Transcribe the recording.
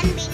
can be.